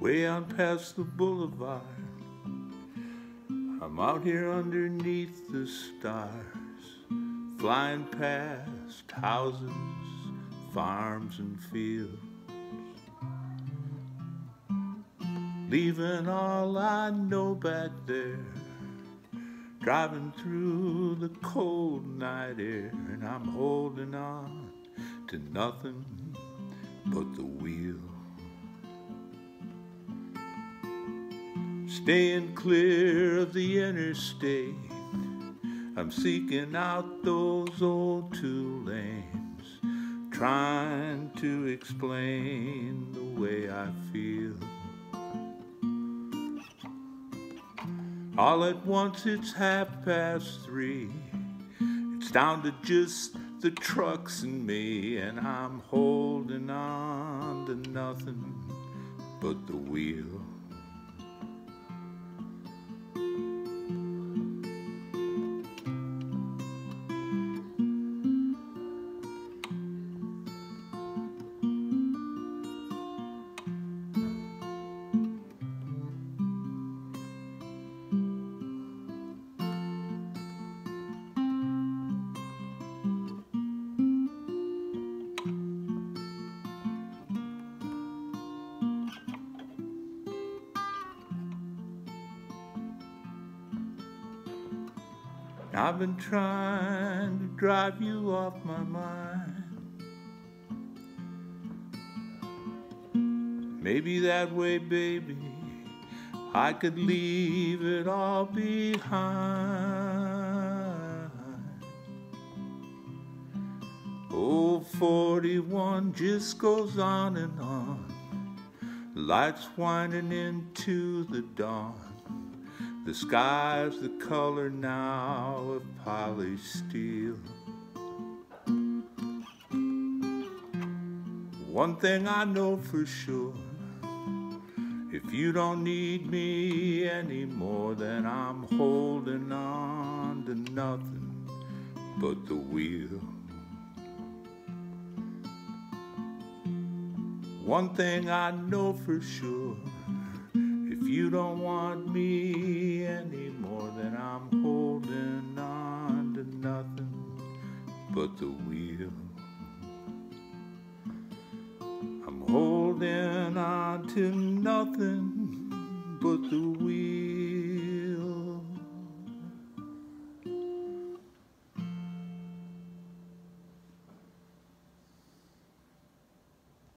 way on past the boulevard. I'm out here underneath the stars, flying past houses, farms, and fields. Leaving all I know back there, driving through the cold night air, and I'm holding on to nothing but the wheel. Staying clear of the interstate, I'm seeking out those old two lanes, trying to explain the way I feel. All at once it's half past three. It's down to just the trucks and me, and I'm holding on to nothing but the wheel. I've been trying to drive you off my mind. Maybe that way, baby, I could leave it all behind. Oh, 41 just goes on and on, lights winding into the dawn. The sky's the color now of polished steel. One thing I know for sure if you don't need me anymore, then I'm holding on to nothing but the wheel. One thing I know for sure you don't want me anymore, then I'm holding on to nothing but the wheel. I'm holding on to nothing but the wheel.